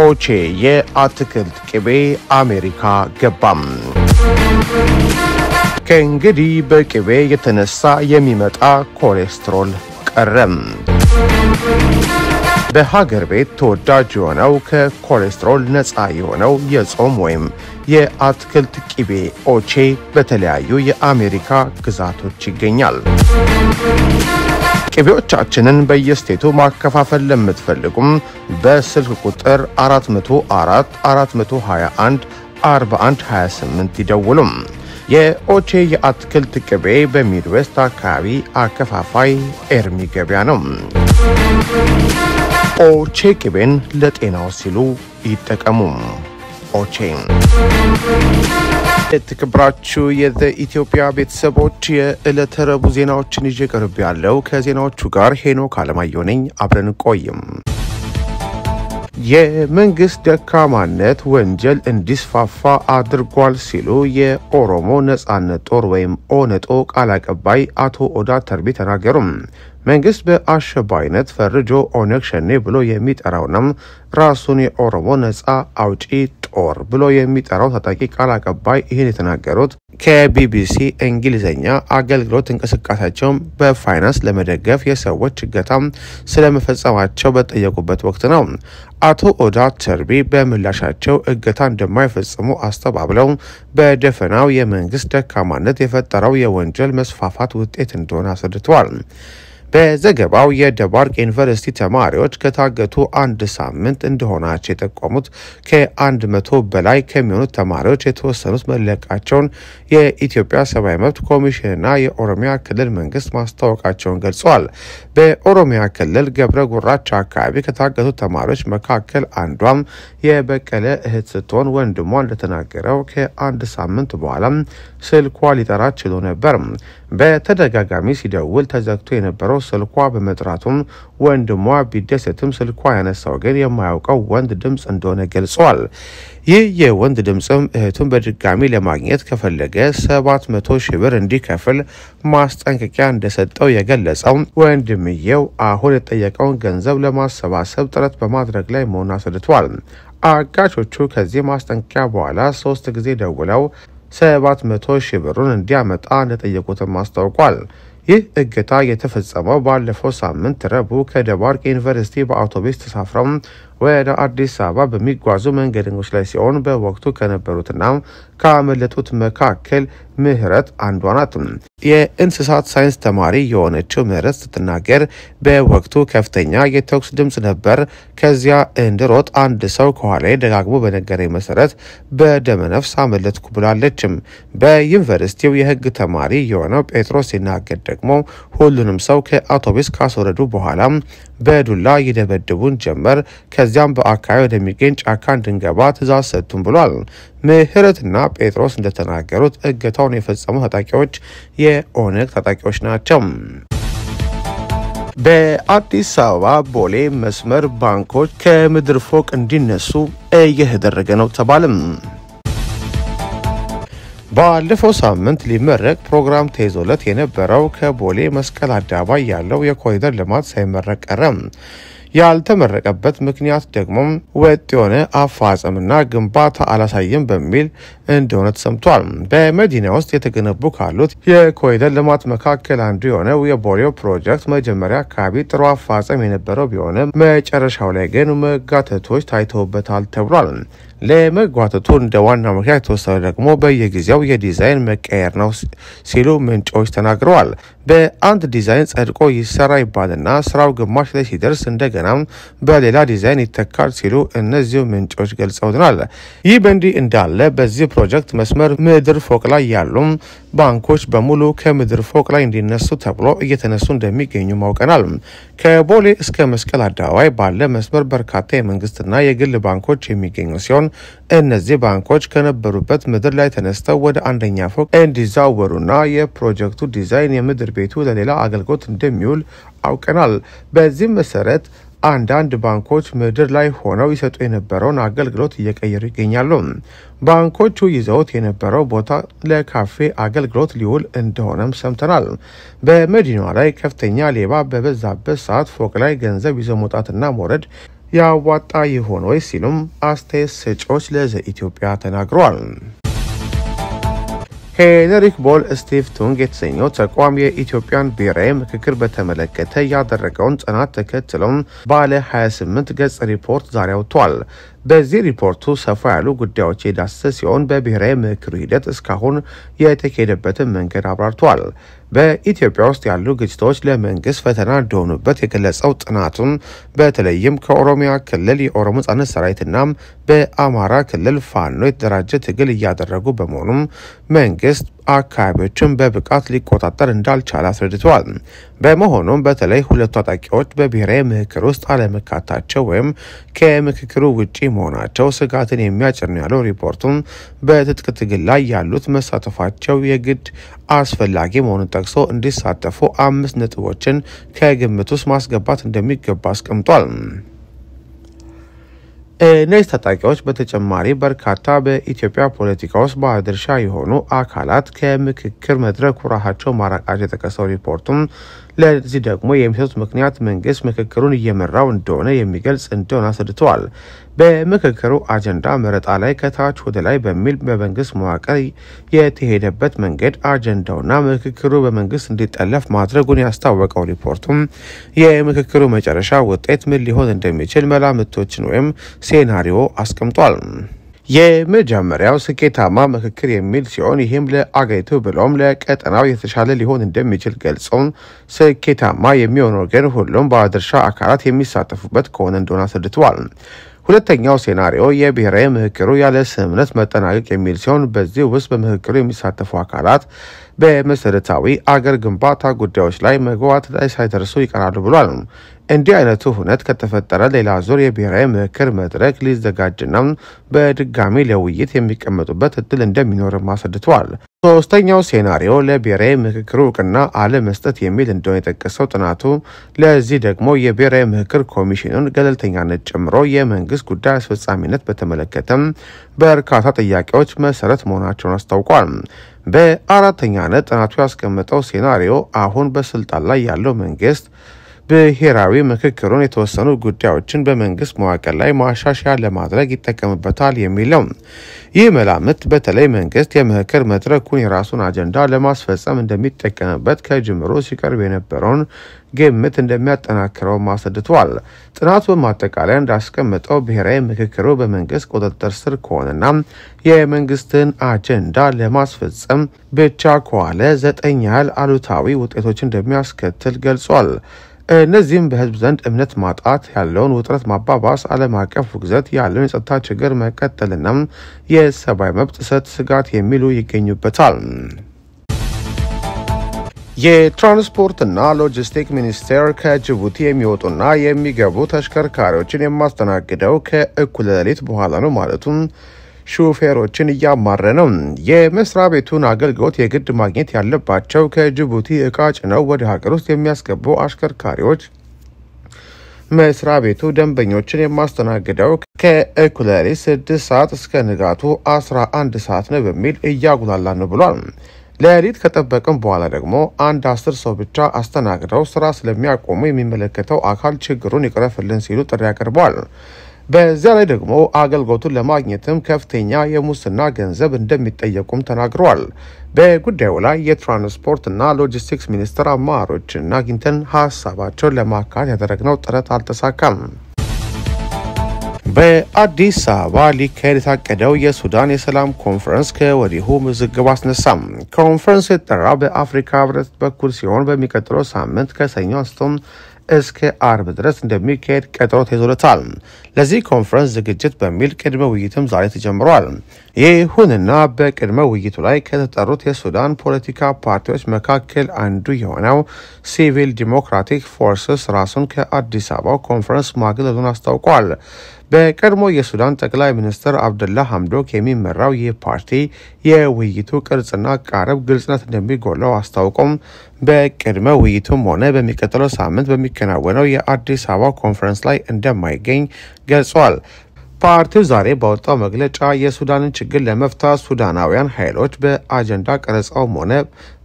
ኦቼ የአትክልት ቅቤ አሜሪካ ገባም። ከእንግዲህ በቅቤ የተነሳ የሚመጣ ኮሌስትሮል ቀረም። በሀገር ቤት ተወዳጅ የሆነው ከኮሌስትሮል ነፃ የሆነው የጾም ወይም የአትክልት ቅቤ ኦቼ በተለያዩ የአሜሪካ ግዛቶች ይገኛል። ቅቤዎቻችንን በየስቴቱ ማከፋፈል ለምትፈልጉም በስልክ ቁጥር 404 421 4128 ይደውሉም። የኦቼ የአትክልት ቅቤ በሚድዌስት አካባቢ አከፋፋይ ኤርሚ ገበያ ነው። ኦቼ ቅቤን ለጤናው ሲሉ ይጠቀሙ። ኦቼ የተከበራችሁ የዘ ኢትዮጵያ ቤተሰቦች የዕለተ ረቡዕ ዜናዎችን ይዤ ቀርቤያለሁ ከዜናዎቹ ጋር ሄኖክ አለማየሁ ነኝ። አብረን ቆይም። የመንግስት ደካማነት ወንጀል እንዲስፋፋ አድርጓል ሲሉ የኦሮሞ ነጻነት ጦር ወይም ኦነጦ ቃል አቀባይ አቶ ኦዳ ተርቢ ተናገሩም። መንግስት በአሸባሪነት ፈርጆ ኦነግ ሸኔ ብሎ የሚጠራውና ራሱን የኦሮሞ ነጻ አውጪ ጦር ብሎ የሚጠራው ታጣቂ ቃል አቀባይ ይህን የተናገሩት ከቢቢሲ እንግሊዝኛ አገልግሎት እንቅስቃሴያቸውን በፋይናንስ ለመደገፍ የሰዎች እገታ ስለመፈጸማቸው በጠየቁበት ወቅት ነው። አቶ ኦዳ ተርቢ በምላሻቸው እገታ እንደማይፈጽሙ አስተባብለው በደፈናው የመንግስት ደካማነት የፈጠረው የወንጀል መስፋፋት ውጤት እንደሆነ አስረድተዋል። በዘገባው የደባርቅ ዩኒቨርሲቲ ተማሪዎች ከታገቱ አንድ ሳምንት እንደሆናቸው የጠቆሙት ከአንድ መቶ በላይ ከሚሆኑት ተማሪዎች የተወሰኑት መለቃቸውን የኢትዮጵያ ሰብአዊ መብት ኮሚሽንና የኦሮሚያ ክልል መንግስት ማስታወቃቸውን ገልጸዋል። በኦሮሚያ ክልል ገብረ ጉራቻ አካባቢ ከታገቱት ተማሪዎች መካከል አንዷም የበቀለ እህት ስትሆን ወንድሟ እንደተናገረው ከአንድ ሳምንት በኋላም ስልኳ ሊጠራ ችሎ ነበር። በተደጋጋሚ ሲደውል ተዘግቶ የነበረው ስልኳ በመጥራቱም ወንድሟ ቢደሰትም ስልኳ ያነሳው ግን የማያውቀው ወንድ ድምፅ እንደሆነ ገልጸዋል። ይህ የወንድ ድምፅም እህቱን በድጋሚ ለማግኘት ከፈለገ 700 ሺህ ብር እንዲከፍል ማስጠንቀቂያ እንደሰጠው የገለጸው ወንድምየው አሁን የጠየቀውን ገንዘብ ለማሰባሰብ ጥረት በማድረግ ላይ መሆኑን አስረድቷል። አጋቾቹ ከዚህ ማስጠንቀቂያ በኋላ ሶስት ጊዜ ደውለው 700 ሺህ ብሩን እንዲያመጣ እንደጠየቁትም አስታውቋል። ይህ እገታ የተፈጸመው ባለፈው ሳምንት ረቡዕ ከደባርቅ ዩኒቨርሲቲ በአውቶቡስ ተሳፍረው ወደ አዲስ አበባ በሚጓዙ መንገደኞች ላይ ሲሆን በወቅቱ ከነበሩትና ካመለጡት መካከል ምህረት አንዷ ናት። የእንስሳት ሳይንስ ተማሪ የሆነችው ምህረት ስትናገር በወቅቱ ከፍተኛ የተኩስ ድምፅ ነበር። ከዚያ እንድሮጥ አንድ ሰው ከኋላዬ ደጋግሞ በነገረኝ መሰረት በደመነፍስ አመለጥኩ ብላለችም። በዩኒቨርሲቲው የሕግ ተማሪ የሆነው ጴጥሮስ ሲናገር ደግሞ ሁሉንም ሰው ከአውቶቡስ ካስወረዱ በኋላ በዱላ ይደበድቡን ጀመር። ከዚያም በአካባቢ ወደሚገኝ ጫካ እንድንገባ ትእዛዝ ሰጡን ብሏል። ምህረትና ጴጥሮስ እንደተናገሩት እገታውን የፈጸሙ ታጣቂዎች የኦነግ ታጣቂዎች ናቸው። በአዲስ አበባ ቦሌ መስመር ባንኮች ከምድር ፎቅ እንዲነሱ እየተደረገ ነው ተባለም። ባለፈው ሳምንት ሊመረቅ ፕሮግራም ተይዞለት የነበረው ከቦሌ መስቀል አደባባይ ያለው የኮሪደር ልማት ሳይመረቅ ቀረ። ያልተመረቀበት ምክንያት ደግሞ ወጥ የሆነ አፋጸምና ግንባታ አላሳየም በሚል እንደሆነ ተሰምቷል። በመዲና ውስጥ የተገነቡ ካሉት የኮሪደር ልማት መካከል አንዱ የሆነው የቦሌው ፕሮጀክት መጀመሪያ አካባቢ ጥሩ አፋጸም የነበረው ቢሆንም መጨረሻው ላይ ግን መጋተቶች ታይተውበታል ተብሏል። ለመጓተቱ እንደ ዋና ምክንያት የተወሰነ ደግሞ በየጊዜው የዲዛይን መቀየር ነው ሲሉ ምንጮች ተናግረዋል። በአንድ ዲዛይን ጸድቆ ይሰራ ይባልና ስራው ግማሽ ላይ ሲደርስ እንደገና በሌላ ዲዛይን ይተካል ሲሉ እነዚሁ ምንጮች ገልጸውልናል። ይህ በእንዲህ እንዳለ በዚህ ፕሮጀክት መስመር ምድር ፎቅ ላይ ያሉ ባንኮች በሙሉ ከምድር ፎቅ ላይ እንዲነሱ ተብሎ እየተነሱ እንደሚገኙ አውቀናል። ከቦሌ እስከ መስቀል አደባባይ ባለ መስመር በርካታ የመንግስትና የግል ባንኮች የሚገኙ ሲሆን እነዚህ ባንኮች ከነበሩበት ምድር ላይ ተነስተው ወደ አንደኛ ፎቅ እንዲዛወሩና የፕሮጀክቱ ዲዛይን የምድር ቤቱ ለሌላ አገልግሎት እንደሚውል አውቀናል። በዚህም መሰረት አንዳንድ ባንኮች ምድር ላይ ሆነው ይሰጡ የነበረውን አገልግሎት እየቀየሩ ይገኛሉ። ባንኮቹ ይዘውት የነበረው ቦታ ለካፌ አገልግሎት ሊውል እንደሆነም ሰምተናል። በመዲናዋ ላይ ከፍተኛ ሌባ በበዛበት ሰዓት ፎቅ ላይ ገንዘብ ይዘው መውጣትና መውረድ ያዋጣ ይሆን ወይ ሲሉም አስተያየት ሰጪዎች ለዘ ኢትዮጵያ ተናግረዋል። ሄንሪክ ቦል ስቲፍቱንግ የተሰኘው ተቋም የኢትዮጵያን ብሔራዊ ምክክር በተመለከተ ያደረገውን ጥናት ተከትሎም ባለ 28 ገጽ ሪፖርት ዛሬ አውጥቷል። በዚህ ሪፖርቱ ሰፋ ያሉ ጉዳዮች የዳሰሰ ሲሆን በብሔራዊ ምክክሩ ሂደት እስካሁን የተካሄደበትን መንገድ አብራርቷል። በኢትዮጵያ ውስጥ ያሉ ግጭቶች ለመንግስት ፈተና እንደሆኑበት የገለጸው ጥናቱን በተለይም ከኦሮሚያ ክልል የኦሮሞ ነጻነት ሰራዊትና በአማራ ክልል ፋኖ የተደራጀ ትግል እያደረጉ በመሆኑም መንግስት አካባቢዎችን በብቃት ሊቆጣጠር እንዳልቻለ አስረድተዋል። በመሆኑም በተለይ ሁለቱ ታጣቂዎች በብሔራዊ ምክክር ውስጥ አለመካታቸው ወይም ከምክክሩ ውጪ መሆናቸው ስጋትን የሚያጭር ነው ያለው ሪፖርቱም በትጥቅ ትግል ላይ ያሉት መሳተፋቸው የግድ አስፈላጊ መሆኑን ጠቅሶ እንዲሳተፉ አምስት ነጥቦችን ከግምት ውስጥ ማስገባት እንደሚገባ አስቀምጧል። እነዚህ ታጣቂዎች በተጨማሪ በርካታ በኢትዮጵያ ፖለቲካ ውስጥ ባለድርሻ የሆኑ አካላት ከምክክር መድረኩ ራሳቸው ማራቃቸው የጠቀሰው ሪፖርቱም ለዚህ ደግሞ የሚሰጡት ምክንያት መንግስት ምክክሩን እየመራው እንደሆነ የሚገልጽ እንደሆነ አስረድተዋል። በምክክሩ አጀንዳ መረጣ ላይ ከታች ወደ ላይ በሚል በመንግስት መዋቅር የተሄደበት መንገድ አጀንዳውና ምክክሩ በመንግስት እንዲጠለፍ ማድረጉን ያስታወቀው ሪፖርቱም የምክክሩ መጨረሻ ውጤት ምን ሊሆን እንደሚችል መላምቶችን ወይም ሴናሪዮ አስቀምጧል። የመጀመሪያው ስኬታማ ምክክር የሚል ሲሆን ይህም ለአገሪቱ ብሎም ለቀጠናው የተሻለ ሊሆን እንደሚችል ገልጸውን ስኬታማ የሚሆነው ግን ሁሉም ባለድርሻ አካላት የሚሳተፉበት ከሆነ እንደሆነ አስረድተዋል። ሁለተኛው ሴናሪዮ የብሔራዊ ምክክሩ ያለ ስምምነት መጠናቀቅ የሚል ሲሆን በዚህ ውስጥ በምክክሩ የሚሳተፉ አካላት በመሰረታዊ አገር ግንባታ ጉዳዮች ላይ መግባባት ላይ ሳይደርሱ ይቀራሉ ብሏል። እንዲህ አይነቱ ሁነት ከተፈጠረ ሌላ ዙር የብሔራዊ ምክክር መድረክ ሊዘጋጅና በድጋሚ ለውይይት የሚቀመጡበት እድል እንደሚኖርም አስረድተዋል። ሶስተኛው ሴናሪዮ ለብሔራዊ ምክክሩ እውቅና አለመስጠት የሚል እንደሆነ የጠቀሰው ጥናቱ ለዚህ ደግሞ የብሔራዊ ምክክር ኮሚሽኑን ገለልተኛነት ጨምሮ የመንግስት ጉዳይ አስፈጻሚነት በተመለከተም በርካታ ጥያቄዎች መሰረት መሆናቸውን አስታውቋል። በአራተኛነት ጥናቱ ያስቀመጠው ሴናሪዮ አሁን በስልጣን ላይ ያለው መንግስት ብሔራዊ ምክክሩን የተወሰኑ ጉዳዮችን በመንግስት መዋቅር ላይ ማሻሻያ ለማድረግ ይጠቀምበታል የሚል ነው። ይህ መላምት በተለይ መንግስት የምክክር መድረኩን የራሱን አጀንዳ ለማስፈጸም እንደሚጠቀምበት ከጅምሮ ሲቀርብ የነበረውን ግምት እንደሚያጠናክረው አስረድቷል። ጥናቱ በማጠቃለያ እንዳስቀመጠው ብሔራዊ ምክክሩ በመንግስት ቁጥጥር ስር ከሆነና የመንግስትን አጀንዳ ለማስፈጸም ብቻ ከዋለ ዘጠኝ ያህል አሉታዊ ውጤቶች እንደሚያስከትል ገልጿል። እነዚህም በህዝብ ዘንድ እምነት ማጣት ያለውን ውጥረት ማባባስ፣ ዓለም አቀፍ ውግዘት ያለውን የጸጥታ ችግር መቀጠልና የሰብአዊ መብት ጥሰት ስጋት የሚሉ ይገኙበታል። የትራንስፖርትና ሎጂስቲክ ሚኒስቴር ከጅቡቲ የሚወጡና የሚገቡ ተሽከርካሪዎችን የማስተናግደው ከእኩለ ሌሊት በኋላ ነው ማለቱም ሹፌሮችን እያማረ ነው። የመስሪያ ቤቱን አገልግሎት የግድ ማግኘት ያለባቸው ከጅቡቲ እቃ ጭነው ወደ ሀገር ውስጥ የሚያስገቡ አሽከርካሪዎች መስሪያ ቤቱ ደንበኞችን የማስተናግደው ከእኩለ ሌሊት ስድስት ሰዓት እስከ ንጋቱ አስራ አንድ ሰዓት ነው በሚል እያጉላላ ነው ብሏል። ሌሊት ከጠበቅም በኋላ ደግሞ አንድ አስር ሰው ብቻ አስተናግደው ስራ ስለሚያቆሙ የሚመለከተው አካል ችግሩን ይቅረፍልን ሲሉ ጥሪ አቅርበዋል። በዚያ ላይ ደግሞ አገልግሎቱን ለማግኘትም ከፍተኛ የሙስና ገንዘብ እንደሚጠየቁም ተናግረዋል። በጉዳዩ ላይ የትራንስፖርትና ሎጂስቲክስ ሚኒስቴር አመራሮችን አግኝተን ሀሳባቸውን ለማካት ያደረግነው ጥረት አልተሳካም። በአዲስ አበባ ሊካሄድ የታቀደው የሱዳን የሰላም ኮንፈረንስ ከወዲሁ ውዝግብ አስነሳም። ኮንፈረንሱ የተጠራ በአፍሪካ ህብረት በኩል ሲሆን በሚቀጥለው ሳምንት ከሰኞ አንስቶም እስከ አርብ ድረስ እንደሚካሄድ ቀጠሮ ተይዞለታል። ለዚህ ኮንፈረንስ ዝግጅት በሚል ቅድመ ውይይትም ዛሬ ተጀምሯል። ይሁንና በቅድመ ውይይቱ ላይ ከተጠሩት የሱዳን ፖለቲካ ፓርቲዎች መካከል አንዱ የሆነው Civil Democratic Forces ራሱን ከአዲስ አበባው ኮንፈረንስ ማግለሉን አስታውቋል። በቀድሞ የሱዳን ጠቅላይ ሚኒስትር አብደላ ሐምዶክ የሚመራው ይህ ፓርቲ የውይይቱ ቅርጽና አቀራረብ ግልጽነት እንደሚጎለው አስታውቆም በቅድመ ውይይቱም ሆነ በሚቀጥለው ሳምንት በሚከናወነው የአዲስ አበባ ኮንፈረንስ ላይ እንደማይገኝ ገልጿል። ፓርቲው ዛሬ ባወጣው መግለጫ የሱዳንን ችግር ለመፍታት ሱዳናውያን ኃይሎች በአጀንዳ ቀረጻውም ሆነ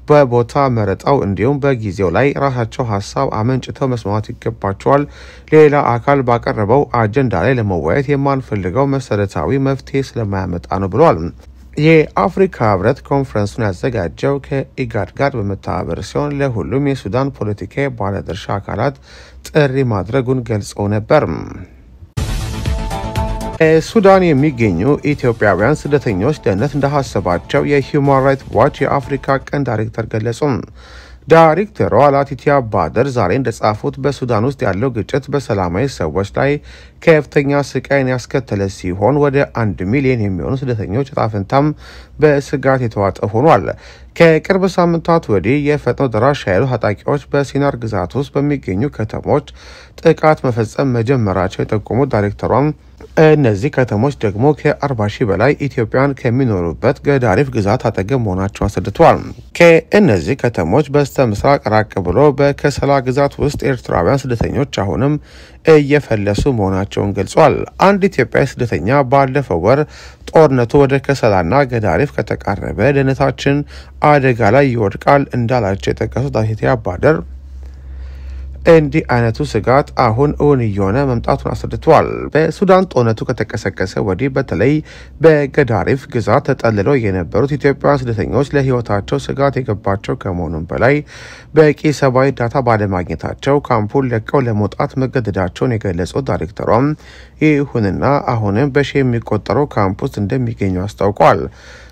በቦታ መረጣው እንዲሁም በጊዜው ላይ ራሳቸው ሀሳብ አመንጭተው መስማማት ይገባቸዋል። ሌላ አካል ባቀረበው አጀንዳ ላይ ለመወያየት የማንፈልገው መሰረታዊ መፍትሄ ስለማያመጣ ነው ብለዋል። የአፍሪካ ህብረት ኮንፈረንሱን ያዘጋጀው ከኢጋድ ጋር በመተባበር ሲሆን ለሁሉም የሱዳን ፖለቲካ ባለድርሻ አካላት ጥሪ ማድረጉን ገልጸው ነበር። ሱዳን የሚገኙ ኢትዮጵያውያን ስደተኞች ደህንነት እንዳሳሰባቸው የ Human Rights Watch የአፍሪካ ቀንድ ዳይሬክተር ገለጹ። ዳይሬክተሯ ላቲቲያ ባደር ዛሬ እንደጻፉት በሱዳን ውስጥ ያለው ግጭት በሰላማዊ ሰዎች ላይ ከፍተኛ ስቃይን ያስከተለ ሲሆን ወደ አንድ ሚሊዮን የሚሆኑ ስደተኞች ዕጣ ፈንታም በስጋት የተዋጠ ሆኗል። ከቅርብ ሳምንታት ወዲህ የፈጥኖ ደራሽ ኃይሉ ታጣቂዎች በሲናር ግዛት ውስጥ በሚገኙ ከተሞች ጥቃት መፈጸም መጀመራቸው የጠቆሙት ዳይሬክተሯም እነዚህ ከተሞች ደግሞ ከ40 ሺህ በላይ ኢትዮጵያን ከሚኖሩበት ገዳሪፍ ግዛት አጠገብ መሆናቸው አስረድተዋል። ከእነዚህ ከተሞች በስተ ምስራቅ ራቅ ብሎ በከሰላ ግዛት ውስጥ ኤርትራውያን ስደተኞች አሁንም እየፈለሱ መሆናቸውን ገልጿል። አንድ ኢትዮጵያዊ ስደተኛ ባለፈው ወር ጦርነቱ ወደ ከሰላና ገዳሪፍ ከተቃረበ ደህንነታችን አደጋ ላይ ይወድቃል እንዳላቸው የጠቀሱት ዳሴቴ አባደር እንዲህ አይነቱ ስጋት አሁን እውን እየሆነ መምጣቱን አስረድተዋል። በሱዳን ጦርነቱ ከተቀሰቀሰ ወዲህ በተለይ በገዳሪፍ ግዛት ተጠልለው የነበሩት ኢትዮጵያውያን ስደተኞች ለሕይወታቸው ስጋት የገባቸው ከመሆኑም በላይ በቂ ሰብአዊ እርዳታ ባለማግኘታቸው ካምፑን ለቀው ለመውጣት መገደዳቸውን የገለጹት ዳይሬክተሯም ይሁንና አሁንም በሺ የሚቆጠሩ ካምፕ ውስጥ እንደሚገኙ አስታውቋል።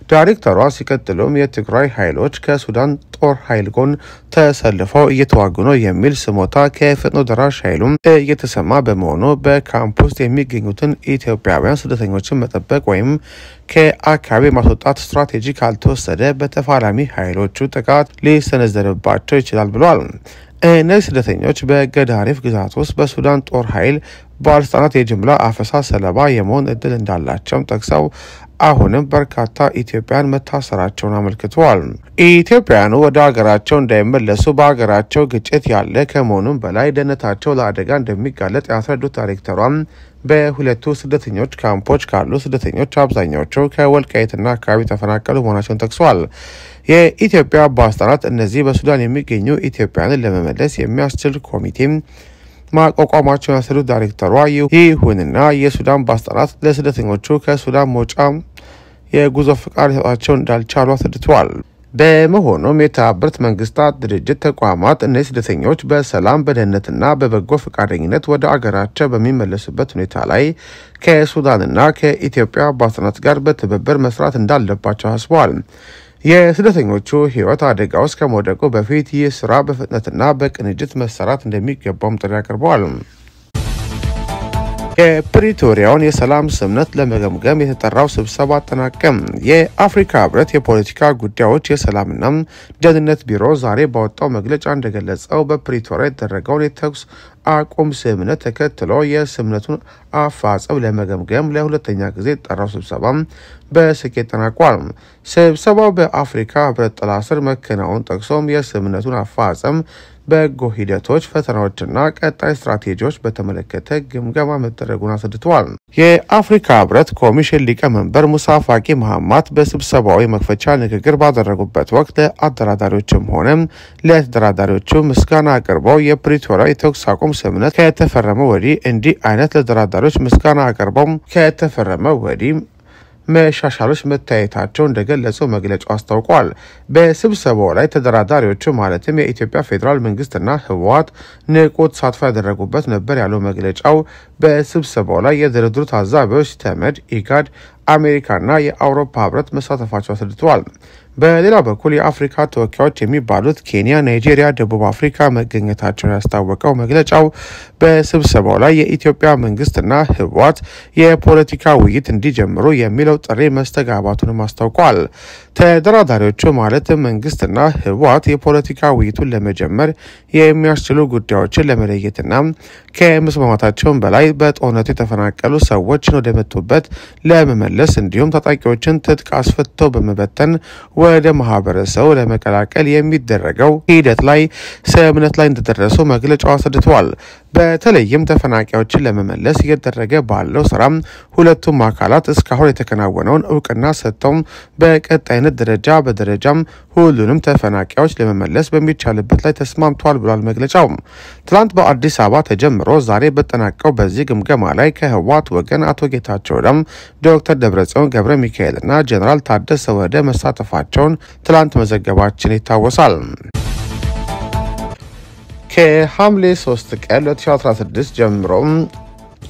ዳይሬክተሯ ሲቀጥሉም የትግራይ ኃይሎች ከሱዳን ጦር ኃይል ጎን ተሰልፈው እየተዋጉ ነው የሚል ስሞታ ከፈጥኖ ደራሽ ኃይሉም እየተሰማ በመሆኑ በካምፕ ውስጥ የሚገኙትን ኢትዮጵያውያን ስደተኞችን መጠበቅ ወይም ከአካባቢ ማስወጣት ስትራቴጂ ካልተወሰደ በተፋላሚ ኃይሎቹ ጥቃት ሊሰነዘርባቸው ይችላል ብሏል። እነዚህ ስደተኞች በገዳሪፍ ግዛት ውስጥ በሱዳን ጦር ኃይል ባለስልጣናት የጅምላ አፈሳ ሰለባ የመሆን እድል እንዳላቸውም ጠቅሰው አሁንም በርካታ ኢትዮጵያን መታሰራቸውን አመልክተዋል። ኢትዮጵያውያኑ ወደ ሀገራቸው እንዳይመለሱ በሀገራቸው ግጭት ያለ ከመሆኑም በላይ ደህንነታቸው ለአደጋ እንደሚጋለጥ ያስረዱት ዳይሬክተሯም በሁለቱ ስደተኞች ካምፖች ካሉ ስደተኞች አብዛኛዎቹ ከወልቃይትና አካባቢ ተፈናቀሉ መሆናቸውን ጠቅሰዋል። የኢትዮጵያ ባለስልጣናት እነዚህ በሱዳን የሚገኙ ኢትዮጵያውያንን ለመመለስ የሚያስችል ኮሚቴም ማቋቋማቸውን ያስረዱት ዳይሬክተሯ ይሁንና የሱዳን ባለስልጣናት ለስደተኞቹ ከሱዳን መውጫ የጉዞ ፍቃድ ሊሰጧቸው እንዳልቻሉ አስረድተዋል። በመሆኑም የተባበሩት መንግስታት ድርጅት ተቋማት እነዚህ ስደተኞች በሰላም በደህንነትና በበጎ ፈቃደኝነት ወደ አገራቸው በሚመለሱበት ሁኔታ ላይ ከሱዳንና ከኢትዮጵያ ባለስልጣናት ጋር በትብብር መስራት እንዳለባቸው አስበዋል። የስደተኞቹ ሕይወት አደጋ ውስጥ ከመውደቁ በፊት ይህ ስራ በፍጥነትና በቅንጅት መሰራት እንደሚገባውም ጥሪ አቅርበዋል። የፕሪቶሪያውን የሰላም ስምምነት ለመገምገም የተጠራው ስብሰባ አጠናቀም። የአፍሪካ ህብረት የፖለቲካ ጉዳዮች የሰላምና ደህንነት ቢሮ ዛሬ ባወጣው መግለጫ እንደገለጸው በፕሪቶሪያ የተደረገውን የተኩስ አቁም ስምምነት ተከትሎ የስምምነቱን አፋጸም ለመገምገም ለሁለተኛ ጊዜ የተጠራው ስብሰባ በስኬት ተጠናቋል። ስብሰባው በአፍሪካ ህብረት ጥላ ስር መከናወን ጠቅሶም የስምምነቱን አፋጸም በጎ ሂደቶች፣ ፈተናዎችና ቀጣይ ስትራቴጂዎች በተመለከተ ግምገማ መደረጉን አስረድተዋል። የአፍሪካ ህብረት ኮሚሽን ሊቀመንበር ሙሳ ፋቂ መሐማት በስብሰባው የመክፈቻ ንግግር ባደረጉበት ወቅት ለአደራዳሪዎችም ሆነ ለተደራዳሪዎቹ ምስጋና አቅርበው የፕሪቶሪያ የተኩስ አቁም ስምምነት ከተፈረመ ወዲህ እንዲህ አይነት ለተደራዳሪዎች ምስጋና አቅርበው ከተፈረመ ወዲህ መሻሻሎች መታየታቸው እንደገለጹ መግለጫው አስታውቋል። በስብሰባው ላይ ተደራዳሪዎቹ ማለትም የኢትዮጵያ ፌዴራል መንግስትና ህወሓት ንቁ ተሳትፎ ያደረጉበት ነበር ያለው መግለጫው በስብሰባው ላይ የድርድሩ ታዛቢዎች ተመድ፣ ኢጋድ፣ አሜሪካና የአውሮፓ ህብረት መሳተፋቸው አስረድተዋል። በሌላ በኩል የአፍሪካ ተወካዮች የሚባሉት ኬንያ፣ ናይጄሪያ፣ ደቡብ አፍሪካ መገኘታቸውን ያስታወቀው መግለጫው በስብሰባው ላይ የኢትዮጵያ መንግስትና ህወሓት የፖለቲካ ውይይት እንዲጀምሩ የሚለው ጥሪ መስተጋባቱንም አስታውቋል። ተደራዳሪዎቹ ማለትም መንግስትና ህወሓት የፖለቲካ ውይይቱን ለመጀመር የሚያስችሉ ጉዳዮችን ለመለየትና ከመስማማታቸውን በላይ በጦርነቱ የተፈናቀሉ ሰዎችን ወደ መጡበት ለመመለስ እንዲሁም ታጣቂዎችን ትጥቅ አስፈትተው በመበተን ወደ ማህበረሰቡ ለመቀላቀል የሚደረገው ሂደት ላይ ስምምነት ላይ እንደደረሱ መግለጫው አስረድተዋል። በተለይም ተፈናቃዮችን ለመመለስ እየተደረገ ባለው ስራም ሁለቱም አካላት እስካሁን የተከናወነውን እውቅና ሰጥተው በቀጣይነት ደረጃ በደረጃም ሁሉንም ተፈናቃዮች ለመመለስ በሚቻልበት ላይ ተስማምተዋል ብሏል መግለጫው። ትላንት በአዲስ አበባ ተጀምሮ ዛሬ በጠናቀው በዚህ ግምገማ ላይ ከህወሓት ወገን አቶ ጌታቸው ረዳም፣ ዶክተር ደብረጽዮን ገብረ ሚካኤልና ጀኔራል ታደሰ ወረደ መሳተፋቸውን ትላንት መዘገባችን ይታወሳል። ከሐምሌ 3 ቀን 2016 ጀምሮ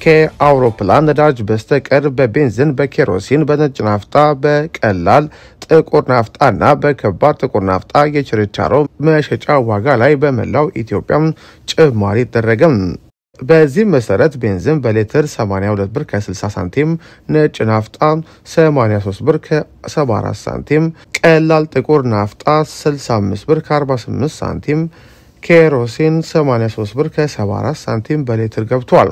ከአውሮፕላን ነዳጅ በስተቀር በቤንዚን፣ በኬሮሲን፣ በነጭ ናፍጣ፣ በቀላል ጥቁር ናፍጣና በከባድ ጥቁር ናፍጣ የችርቻሮ መሸጫ ዋጋ ላይ በመላው ኢትዮጵያ ጭማሪ ይደረገም። በዚህም መሰረት ቤንዚን በሌትር 82 ብር ከ60 ሳንቲም፣ ነጭ ናፍጣ 83 ብር ከ74 ሳንቲም፣ ቀላል ጥቁር ናፍጣ 65 ብር ከ48 ሳንቲም ኬሮሲን 83 ብር ከ74 ሳንቲም በሌትር ገብቷል።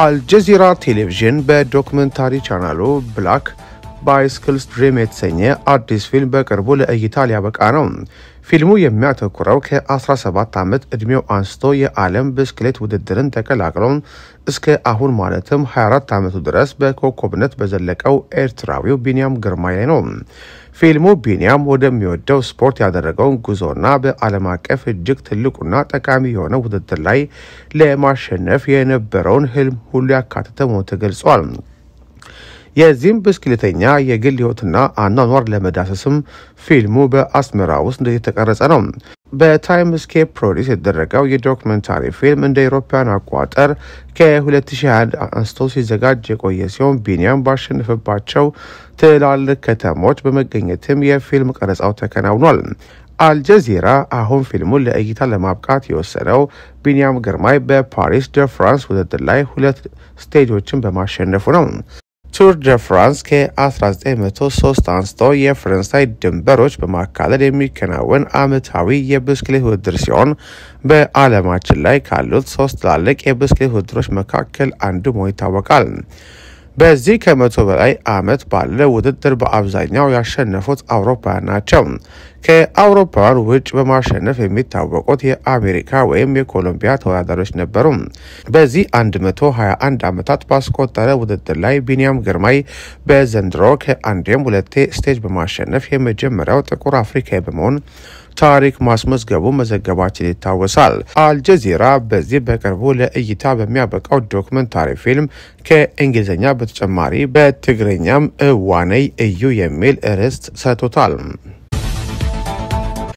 አልጀዚራ ቴሌቪዥን በዶክመንታሪ ቻናሉ Black Bicycles Dream የተሰኘ አዲስ ፊልም በቅርቡ ለእይታ ሊያበቃ ነው። ፊልሙ የሚያተኩረው ከ17 ዓመት ዕድሜው አንስቶ የዓለም ብስክሌት ውድድርን ተቀላቅሎ እስከ አሁን ማለትም 24 ዓመቱ ድረስ በኮከብነት በዘለቀው ኤርትራዊው ቢንያም ግርማይ ላይ ነው። ፊልሙ ቢንያም ወደሚወደው ስፖርት ያደረገውን ጉዞና በዓለም አቀፍ እጅግ ትልቁና ጠቃሚ የሆነ ውድድር ላይ ለማሸነፍ የነበረውን ህልም ሁሉ ያካተተ መሆኑ ተገልጿል። የዚህም ብስክሌተኛ የግል ህይወትና አኗኗር ለመዳሰስም ፊልሙ በአስመራ ውስጥ የተቀረጸ ነው። በ Timescape produce የተደረገው የዶክመንታሪ ፊልም እንደ አውሮፓውያን አቆጣጠር ከ2021 አንስቶ ሲዘጋጅ የቆየ ሲሆን ቢኒያም ባሸነፈባቸው ትላልቅ ከተሞች በመገኘትም የፊልም ቀረጻው ተከናውኗል። አልጀዚራ አሁን ፊልሙን ለእይታ ለማብቃት የወሰነው ቢንያም ግርማይ በፓሪስ ደ ፍራንስ ውድድር ላይ ሁለት ስቴጆችን በማሸነፉ ነው። ቱር ደ ፍራንስ ከ1903 አንስቶ የፈረንሳይ ድንበሮች በማካለል የሚከናወን ዓመታዊ የብስክሌት ውድድር ሲሆን በዓለማችን ላይ ካሉት ሶስት ትላልቅ የብስክሌት ውድድሮች መካከል አንዱ መሆኑ ይታወቃል። በዚህ ከመቶ በላይ ዓመት ባለው ውድድር በአብዛኛው ያሸነፉት አውሮፓውያን ናቸው። ከአውሮፓውያን ውጭ በማሸነፍ የሚታወቁት የአሜሪካ ወይም የኮሎምቢያ ተወዳዳሪዎች ነበሩ። በዚህ 121 ዓመታት ባስቆጠረ ውድድር ላይ ቢንያም ግርማይ በዘንድሮ ከአንዴም ሁለቴ stage በማሸነፍ የመጀመሪያው ጥቁር አፍሪካዊ በመሆን ታሪክ ማስመዝገቡ መዘገባችን ይታወሳል። አልጀዚራ በዚህ በቅርቡ ለእይታ በሚያበቃው ዶክመንታሪ ፊልም ከእንግሊዝኛ በተጨማሪ በትግርኛም እዋነይ እዩ የሚል ርዕስ ሰጥቶታል።